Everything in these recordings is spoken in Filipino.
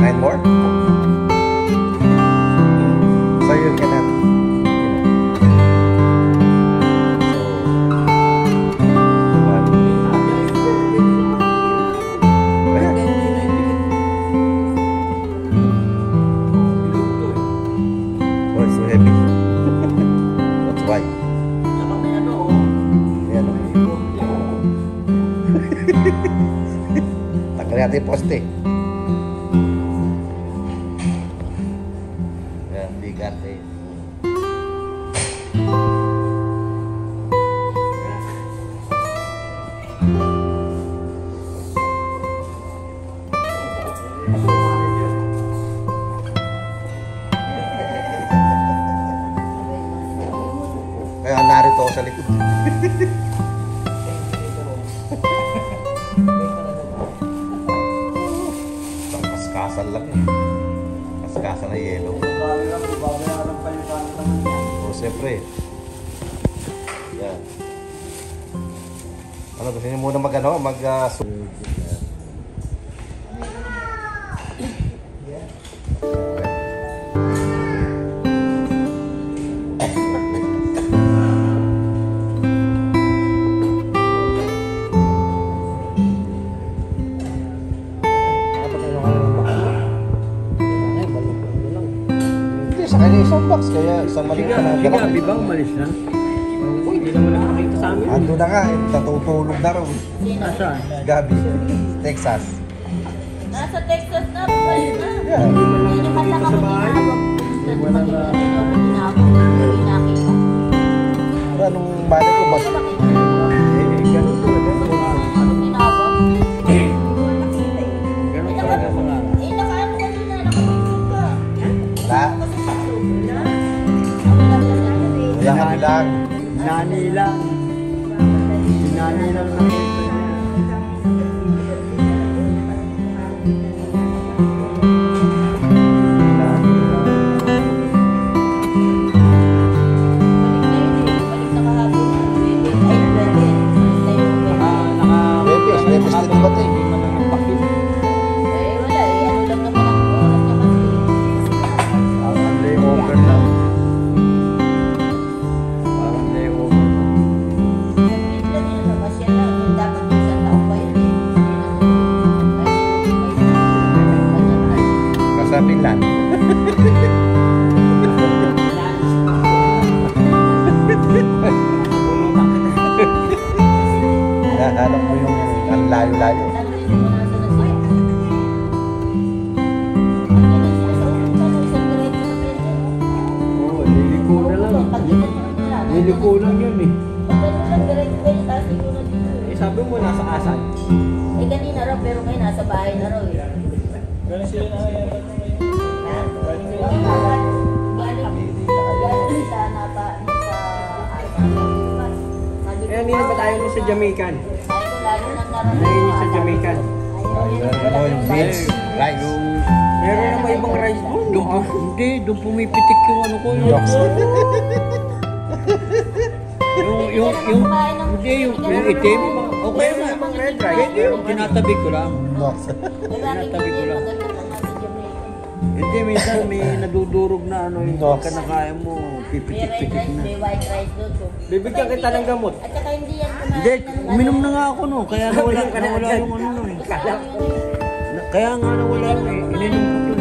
nine more? So. So, one. Oh, so. That's why. Natin yung poste. Siyempre. Yan. Ano, gusto niyo muna mag ano, mag... Uh, isang box, kaya isang maliit na siga, dala. di ba umalis na? Hindi naman nakakita sa amin. Ando na nga, eh, natutulog na raw. Nasaan? Gabi, Texas. Nasa Texas na, bumalik na. Yeah. Hindi niya man lang ako tinawag. Wala na. Hindi. Hindi nakita. Pero anong balik ko, boss? Lang. Nani lang. Lang Nahanap mo yung ang layo-layo. Oo, liliko na lang. Liliko lang yun eh. Eh, sabi mo nasa asan. Eh kanina raw pero ngayon nasa bahay na raw eh. Galing sila na kaya. Ha? Galing sila. Na sa Eh, kanina ba tayo sa Jamaican? lalo na Ayun yung sa Jamaica. Roll rice. Meron naman ibang rice doon. Doon po, hindi, doon pumipitik yung ano ko. Yung, yung, yung, yung, hindi, yung, yung itim. Okay na. Ibang red rice. Hindi, yung tinatabi ko lang. Yaks. Tinatabi ko lang. Hindi, minsan may nadudurog na ano yung Dogs. mo, pipitik-pitik na. May white rice doon. Bibigyan kita ng gamot. At saka hindi hindi, uminom na nga ako no. Kaya nawala, nawala yung ano no eh. Kaya nga nawala yung eh. Ininom ko yun.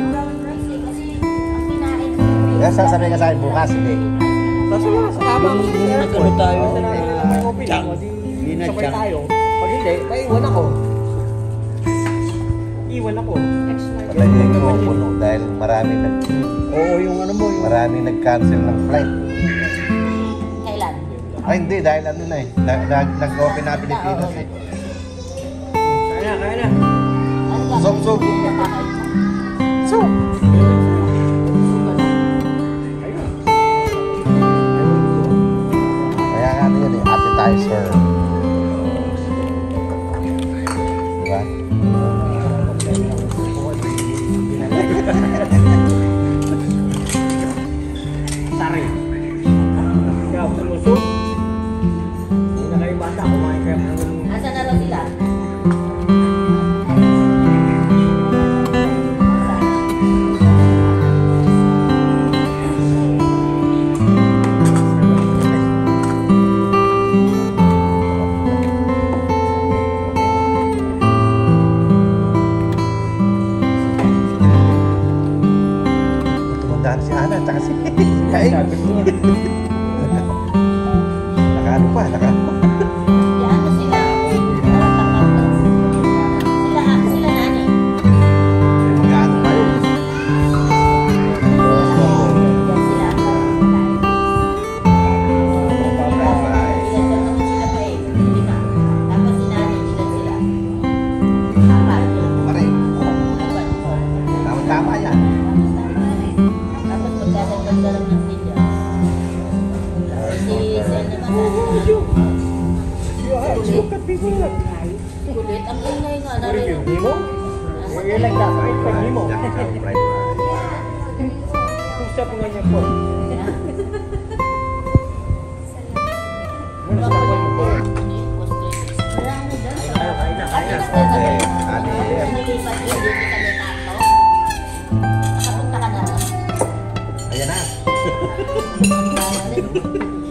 Kaya sasabihin ka sa akin bukas, hindi. Kaso nga, sa habang nagkano tayo. Chang. Hindi eh, na chang. tayo. Pag hindi, maiwan ako. Iwan ako. Patay din yung puno dahil maraming nag... Oo, yung ano mo. Maraming nag-cancel ng flight. Ay, hindi. Dahil ano na eh. Nag-open na Pilipinas eh. Kaya na, kaya na. Som, som. Som. Kaya nga ano yun eh. Appetizer. Kulit ang ingay nga na rin. Nemo? Ngayon lang dapat ay pag Nemo. Kusa po nga niya po. Ayan na.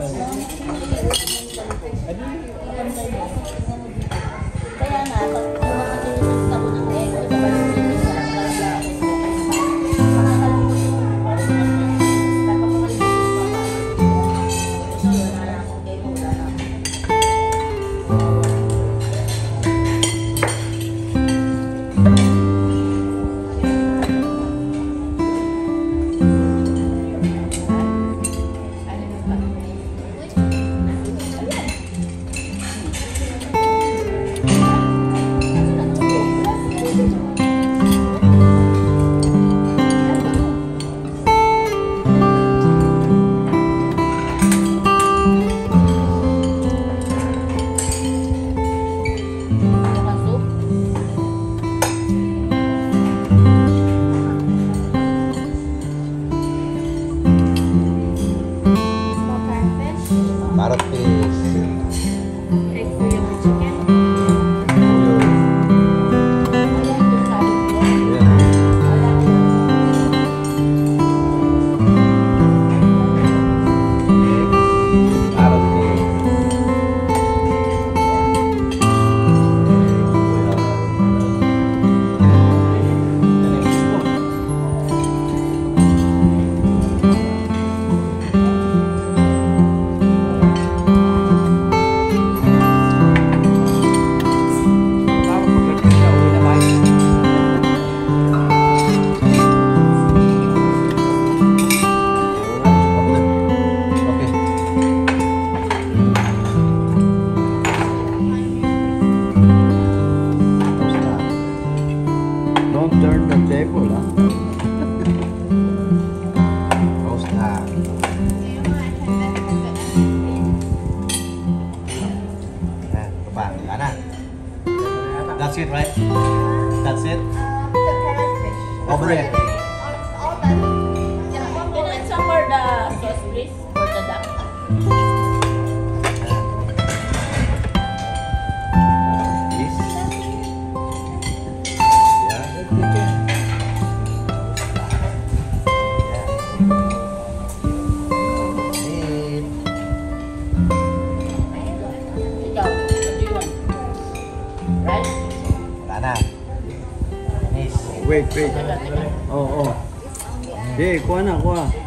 naman. Kaya na, Anis. Wait, wait. Teka, teka. Oo, oh, oh. Sige, kuha na, kuha.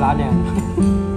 Ito mamaya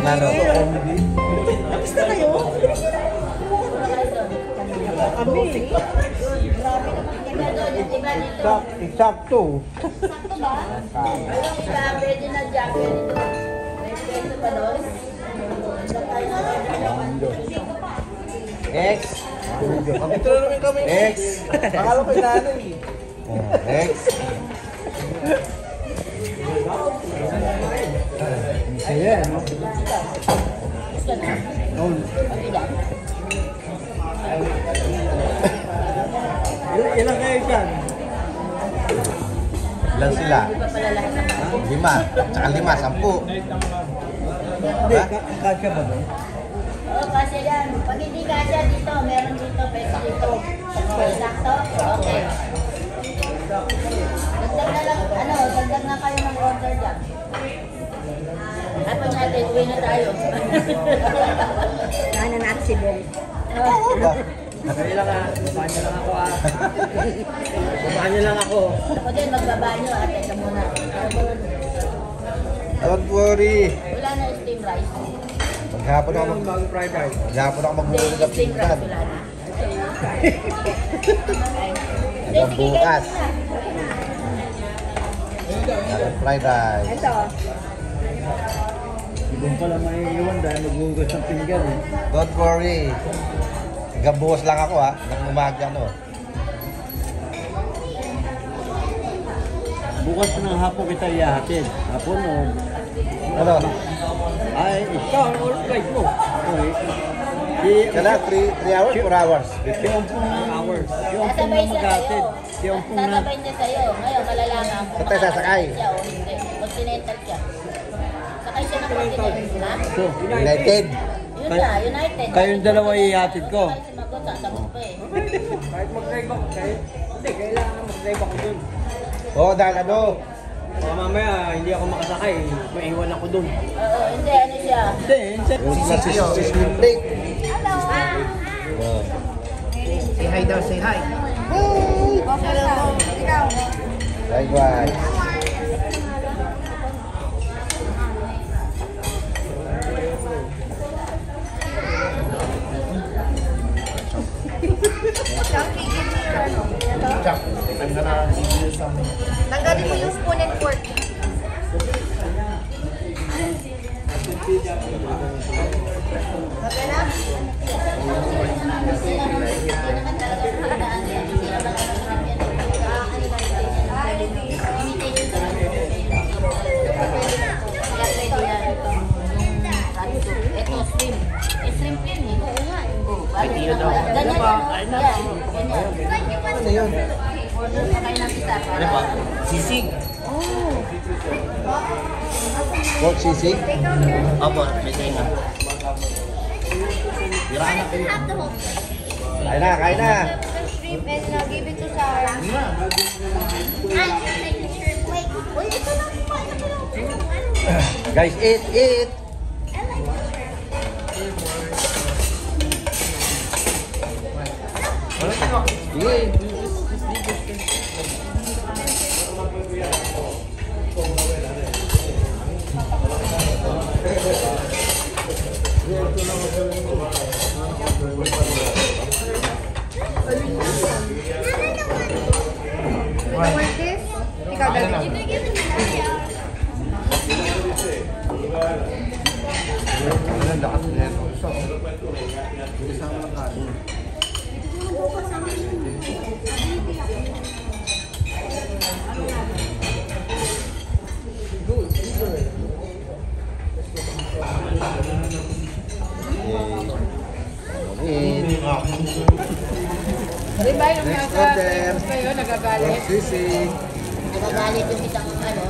uwi na kami. Ano? Tapos na kayo? Kami. Naman. Exacto. Sakto ba? Pwesto pa doon? X. Pagkito na namin kami. X. Akala ko inaanay. X. Sige, no? Oh, ilan, kayo dyan? Ilan sila? Lima. Tsaka lima, sampu. Hindi, ka kasya ba doon? Oo, kasi yan. Pag hindi kasya dito, meron dito, pwede dito. Sakto? Okay. Dagdag na lang, ano, dagdag na kayo ng order dyan. Natin, uwi na tayo. Kaya natin si Bong. Kaya lang ah, niyo lang ako ah. Niyo lang ako. Ako din, magbabanyo, ate ka muna. Don't worry. Wala na steam rice. Maghapon ako mag... Bagong fried rice. Maghapon ako magmumulog ng steam rice wala na. Hanggang bukas. Fried rice. Ito. Doon pala may iwan dahil maghugas ng pinggan eh. Don't worry. Bukas lang ako ha. Hanggang umaga no. Bukas ng hapon kita ihahatid. Hapon o... Ano? Ay, ikaw ang all right mo. Okay. Kala 3 hours, 4 hours. si Ompong na hours. Si Ompong na Sasabay siya maghatid. sa'yo. Si Ompong na... Sasabay niya sa'yo. Ngayon, malalaman kung Saan tayo sasakay? Makakasakay siya ng continent, ha? United. Yun na, United. Kayong dalawa ihatid ko. Si Magot, pa eh. Kahit mag-drive ako, kahit, hindi, kailangan mag-drive ako dun. Oo, dahil ano? Baka mamaya, hindi ako makasakay, maiwan ako dun. Oo, hindi, ano siya? Hindi, hindi. Yung sisig break. Hello. Oh. Say hi daw, say hi. Likewise. Tanggalin mo yung spoon and fork. Okay na? Ay, tiyo daw. Ganyan yan. Yan, ganyan. Ano yun? Isa para... Sisig. Pork sisig? Opo, may tenga. Kain na, kain na. Shrimp and uh, give it to lang. Guys, eat, eat. Sige. Di ba yung nasa kayo nagagalit? Pork sisig. Nagagalit yung isang ano,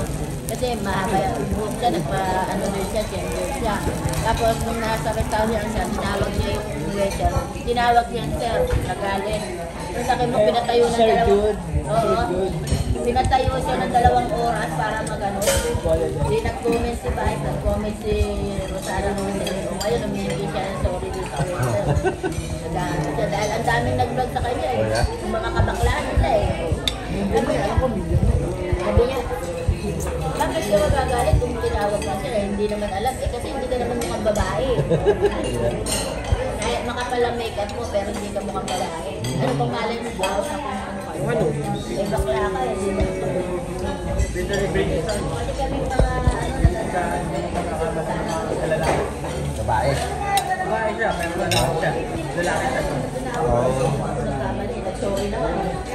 kasi mahaba yung buhok siya, nagpa, ano din siya, gender siya. Tapos nung nasa restaurant siya, tinawag niya yung waiter, tinawag niya sir, nagalit. Yung sa akin mo, pinatayo ng Sir dalawang. Oo, pinatayo siya ng dalawang oras para magano. Hindi nag-comment si Vice, nag-comment si Rosana Montenegro. Ngayon, humingi siya ng sorry dito sa waiter. Nagano siya, dahil ang daming nag-vlog sa kanya eh. Oh? Yung mga kabaklaan nila eh. Ano yan? Bakit ka magagalit kung tinawag ka siya? Hindi naman alam. Eh, kasi hindi ka naman mukhang babae. Kaya makapal ang makeup mo, pero hindi ka mukhang babae. Ano pang malay mo tao na kung ano ka? Ano? Eh, bakla ka eh. Ba? Isa. Kasi kami mga, ano. Babae. Babae siya, pero lalaki siya. Lalaki siya. Oo. Nagkamali, nag-sorry naman.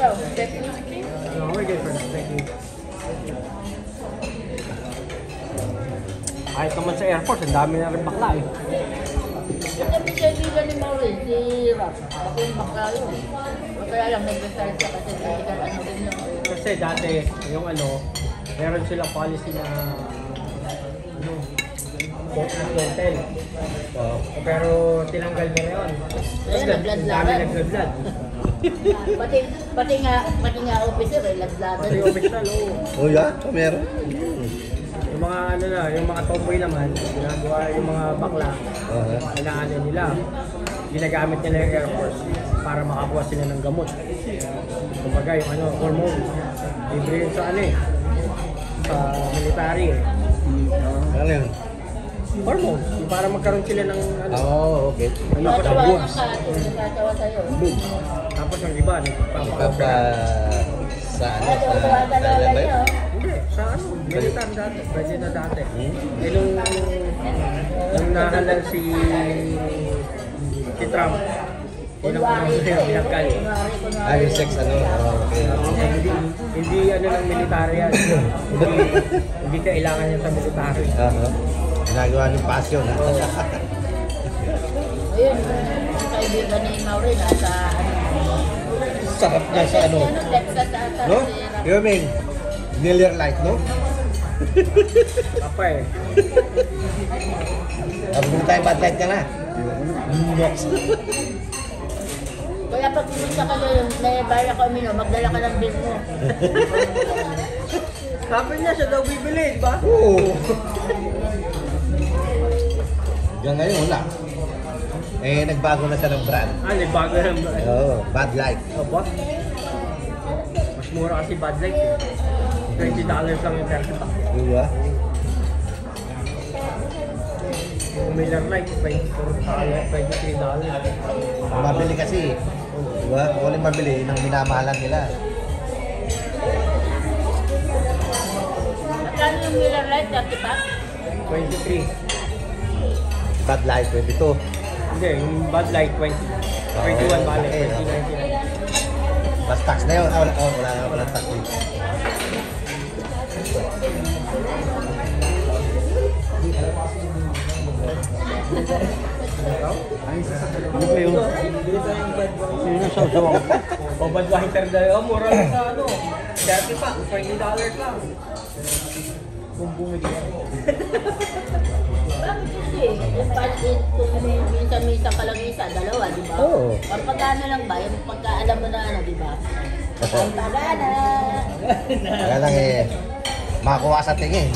Ikaw, step music cream? No, we're good for that. Thank you. Kahit naman sa airport, ang dami na rin bakla eh. Sabi siya nila ni Maureen, si Rob. Ako yung bakla yun. Kaya lang nag-decide siya kasi physical ano din. Kasi dati, yung ano, meron silang policy na ano, quote na hotel. Oo. Pero tinanggal nila yun. Tapos dami nagladlad. pati, pati nga, pati nga officer eh, laglagan. Pati official, oo. Oh, yeah? Meron? Yung mga ano na, yung mga tomboy naman, ginagawa yung mga bakla, Oo. inaano nila, ginagamit nila yung Air Force para makakuha sila ng gamot. Kumbaga yung ano, hormone. Libre yun sa ano eh, sa military eh. Ano yun? Hormones, para magkaroon sila ng ano, Oo, oh, okay. ano pa sa ka, nagkatawa sa'yo. Ang iba, nagpapakopera. Papa sa ano? Ano, Sa, sa ano ba yun? Hindi, sa ano, militar dati, pwede na dati. Hmm? Eh nung, nung nahalal si, si Trump. Ah, yung sex ano? Oh, okay. hindi, hindi ano ng military yan. hindi, hindi kailangan yan sa military. Oo. Ginagawa ng passion. ha? Ayun, kaibigan ni Maureen, nasa, ano, niya sa ano. Ano, ata. No? Yung Ming, Miller Light, no? Apa eh. Tapos kung tayo bad light ka na. Next. Kaya pag pumunta ka doon, may bara ka uminom, magdala ka ng beer mo. Sabi niya, siya daw bibili, di ba? Oo. Hanggang ngayon, wala. Eh, nagbago na siya ng brand. Ah, may bago na. Oo, Bad Light. Aba? Mas mura kasi Bud Light eh. $20 lang yung 30 pack. Di ba? Yung Miller Lite, $24, $23. Mabili kasi. Di ba? Kung yung mabili, yun ang minamahalan nila. Magkano yung Miller Lite, 30 pack? 23. Bad Light, 22. Hindi, yung Bud Light, 20. 21 bale, eh, 20, Plus tax na yun. Ah, wala, oh, wala, wala tax dito. Ano ba yun? Sino sa usawang? O Budweiser dahil, oh, mura lang sa ano. 30 pack, $20 lang. Kung bumili ako. Bakit kasi? Yung palit, kung minsan-minsan ka lang isa, dalawa, di ba? Oo. Pampagana lang ba? Yung pagka alam mo na ano, di ba? Pampagana! Kaya lang eh, makakuha sa tingin.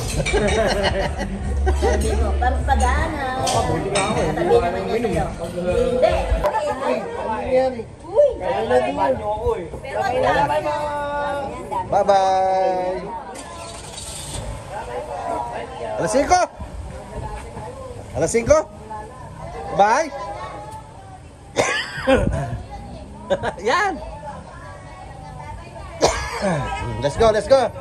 Sabi mo, pampagana! Buti nga ako eh. Sabi naman niya sa'yo, hindi! Uy! Nalaban niyo ako eh. Pero ang laban na! Bye-bye! Alas 5! Alas 5! Bye! Yan! let's go, let's go!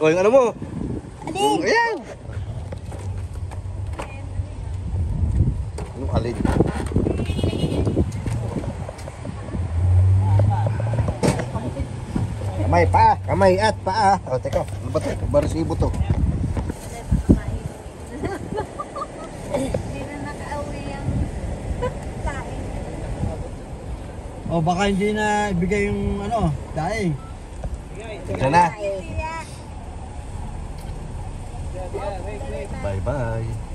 O, yung ano mo? Alin? Ayan! Ano alin? Kamay, pa, kamay at paa. O, teka, ano ba ito? Barisibo to. Hindi na nakauwi ang kain. O baka hindi na ibigay yung ano, daing. Ito na. Bye-bye.